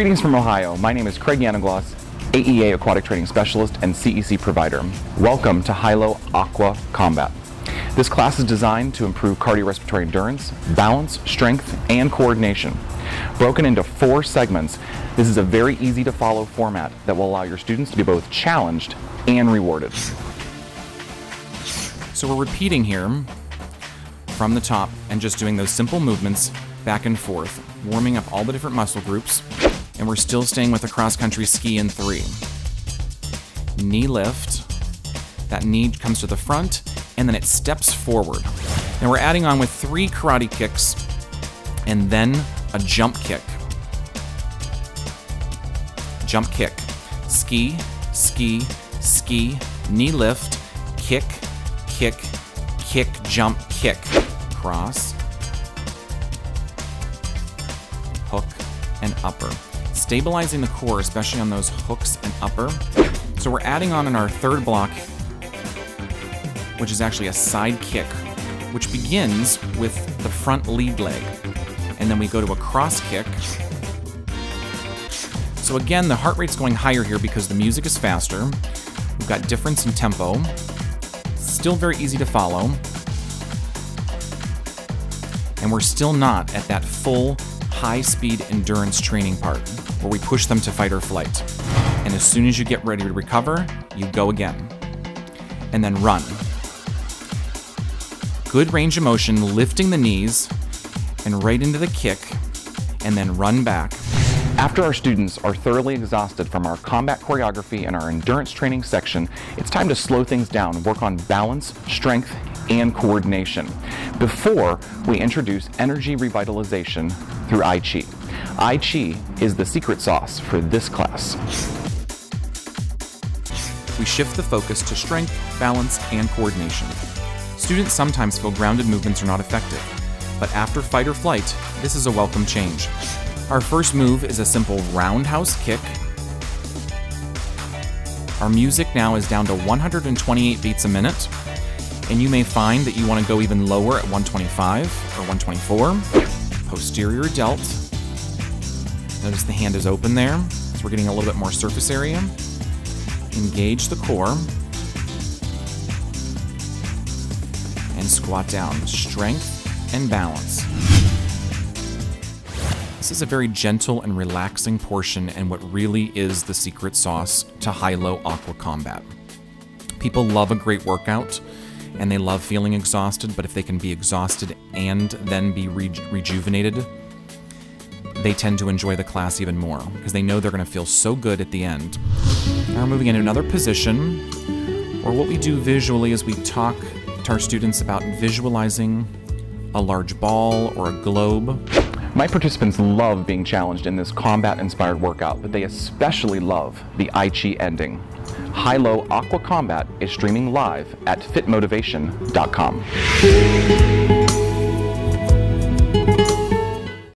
Greetings from Ohio. My name is Craig Yaniglos, AEA Aquatic Training Specialist and CEC Provider. Welcome to Hi-Lo Aqua Combat. This class is designed to improve cardiorespiratory endurance, balance, strength, and coordination. Broken into four segments, this is a very easy to follow format that will allow your students to be both challenged and rewarded. So we're repeating here from the top and just doing those simple movements back and forth, warming up all the different muscle groups, and we're still staying with the cross country ski in three. Knee lift, that knee comes to the front, and then it steps forward. And we're adding on with three karate kicks, and then a jump kick. Jump kick. Ski, ski, ski, knee lift, kick, kick, kick, jump, kick. Cross, hook, and upper. Stabilizing the core, especially on those hooks and upper. So we're adding on in our third block, which is actually a side kick, which begins with the front lead leg. And then we go to a cross kick. So again, the heart rate's going higher here because the music is faster. We've got difference in tempo. Still very easy to follow. And we're still not at that full high speed endurance training part where we push them to fight or flight. And as soon as you get ready to recover, you go again. And then run. Good range of motion, lifting the knees and right into the kick, and then run back. After our students are thoroughly exhausted from our combat choreography and our endurance training section, it's time to slow things down, work on balance, strength, and coordination before we introduce energy revitalization through Ai Chi. Chi is the secret sauce for this class. We shift the focus to strength, balance, and coordination. Students sometimes feel grounded movements are not effective, but after fight or flight, this is a welcome change. Our first move is a simple roundhouse kick. Our music now is down to 128 beats a minute, and you may find that you want to go even lower at 125 or 124. Posterior delt. Notice the hand is open there, so we're getting a little bit more surface area. Engage the core. And squat down. Strength and balance. This is a very gentle and relaxing portion and what really is the secret sauce to Hi-Lo aqua combat. People love a great workout, and they love feeling exhausted, but if they can be exhausted and then be re rejuvenated, they tend to enjoy the class even more because they know they're going to feel so good at the end. Now we're moving into another position, or what we do visually is we talk to our students about visualizing a large ball or a globe. My participants love being challenged in this combat-inspired workout, but they especially love the Ai Chi ending. Hi-Lo Aqua Combat is streaming live at fitmotivation.com.